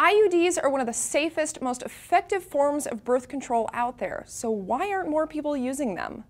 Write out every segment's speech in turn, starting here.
IUDs are one of the safest, most effective forms of birth control out there, so why aren't more people using them?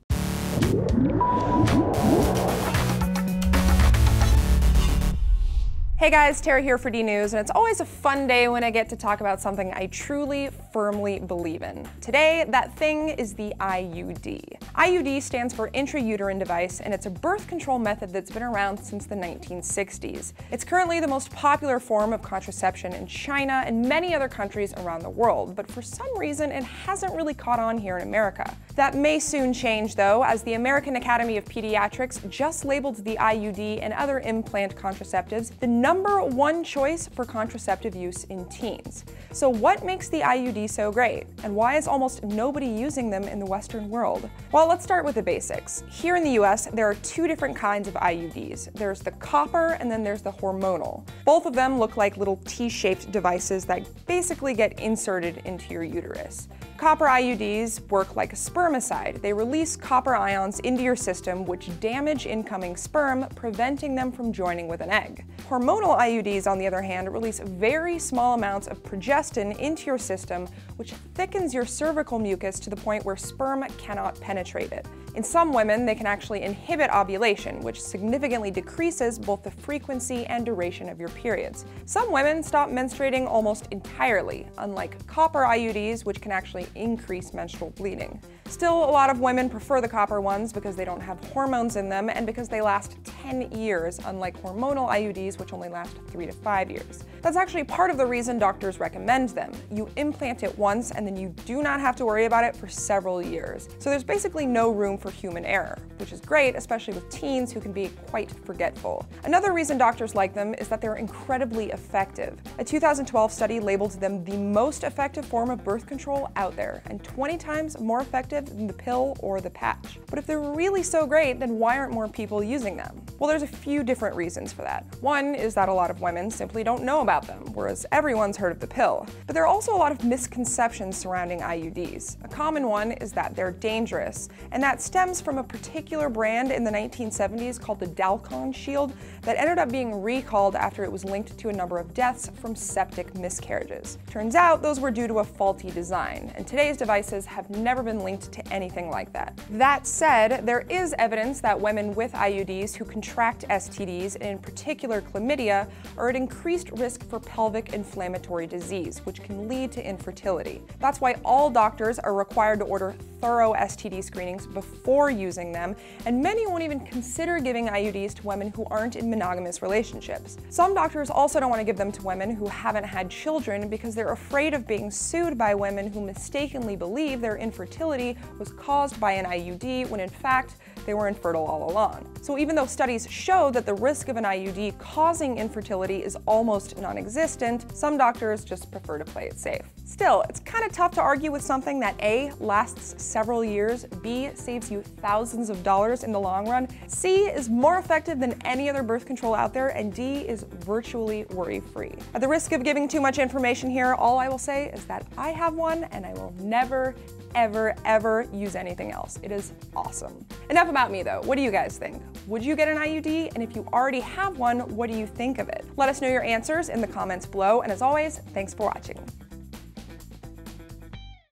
Hey guys, Tara here for DNews, and it's always a fun day when I get to talk about something I truly, firmly believe in. Today, that thing is the IUD. IUD stands for intrauterine device, and it's a birth control method that's been around since the 1960s. It's currently the most popular form of contraception in China and many other countries around the world, but for some reason it hasn't really caught on here in America. That may soon change though, as the American Academy of Pediatrics just labeled the IUD and other implant contraceptives the number one choice for contraceptive use in teens. So what makes the IUD so great? And why is almost nobody using them in the Western world? Well, let's start with the basics. Here in the US, there are two different kinds of IUDs. There's the copper and then there's the hormonal. Both of them look like little T-shaped devices that basically get inserted into your uterus. Copper IUDs work like a spermicide. They release copper ions into your system which damage incoming sperm, preventing them from joining with an egg. Hormonal IUDs, on the other hand, release very small amounts of progestin into your system, which thickens your cervical mucus to the point where sperm cannot penetrate it. In some women, they can actually inhibit ovulation, which significantly decreases both the frequency and duration of your periods. Some women stop menstruating almost entirely, unlike copper IUDs, which can actually increase menstrual bleeding. Still, a lot of women prefer the copper ones because they don't have hormones in them and because they last 10 years, unlike hormonal IUDs, which only last 3 to 5 years. That's actually part of the reason doctors recommend them. You implant it once and then you do not have to worry about it for several years. So there's basically no room for human error, which is great, especially with teens who can be quite forgetful. Another reason doctors like them is that they're incredibly effective. A 2012 study labeled them the most effective form of birth control out there, and 20 times more effective than the pill or the patch. But if they're really so great, then why aren't more people using them? Well, there's a few different reasons for that. One is that a lot of women simply don't know about them, whereas everyone's heard of the pill. But there are also a lot of misconceptions surrounding IUDs. A common one is that they're dangerous, and that stems from a particular brand in the 1970s called the Dalkon Shield that ended up being recalled after it was linked to a number of deaths from septic miscarriages. Turns out those were due to a faulty design, and today's devices have never been linked to anything like that. That said, there is evidence that women with IUDs who contract STDs, and in particular chlamydia, are at increased risk for pelvic inflammatory disease, which can lead to infertility. That's why all doctors are required to order thorough STD screenings before using them, and many won't even consider giving IUDs to women who aren't in monogamous relationships. Some doctors also don't want to give them to women who haven't had children because they're afraid of being sued by women who mistakenly believe their infertility was caused by an IUD when in fact they were infertile all along. So even though studies show that the risk of an IUD causing infertility is almost non-existent, some doctors just prefer to play it safe. Still, it's kind of tough to argue with something that A, lasts several years, B, saves you thousands of dollars in the long run, C, is more effective than any other birth control out there, and D, is virtually worry-free. At the risk of giving too much information here, all I will say is that I have one and I will never, ever, ever use anything else. It is awesome. Enough about me though. What do you guys think? Would you get an IUD? And if you already have one, what do you think of it? Let us know your answers in the comments below. And as always, thanks for watching.